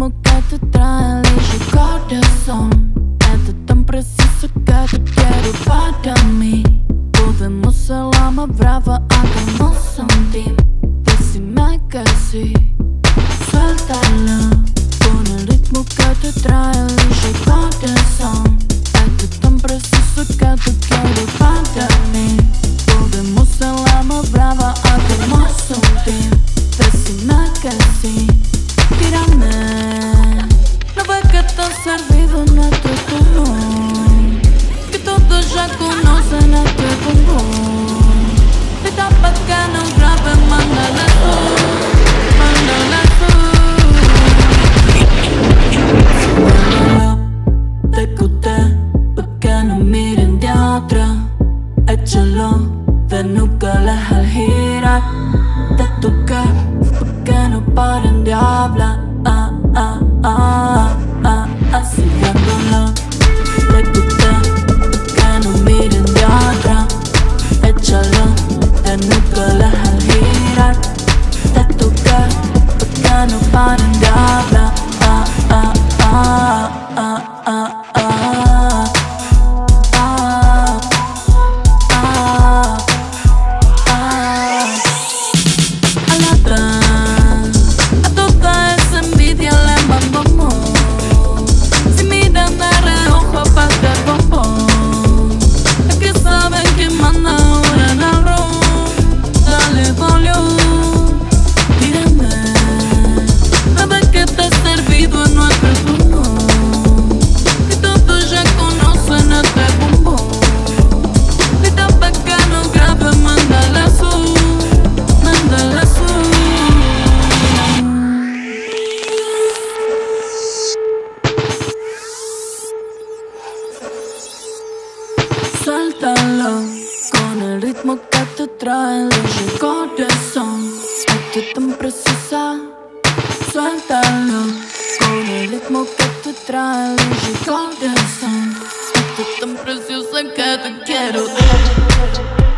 ritmo que te trae lixo som. É tão preciso que te quiero para mim. Podemos ser la más brava, hagamos Desse team Decime que a suéltalo Con um ritmo que te trae lixo som. É tão preciso que te quero. Échalo de nuca, al girar Te toca, pa' que no paren de hablar. Ah, ah, ah, ah, ah, siguiéndolo Te gusta, que no miren de atrás. Échalo de nuca, al girar Te toca, pa' que no paren de hablar лън Гоня ритма като траен лъжи Годен сон Светът пресиса Суента лън Гоня ритма като траен лъжи Годен сон Светът пресиса като керо Годен сон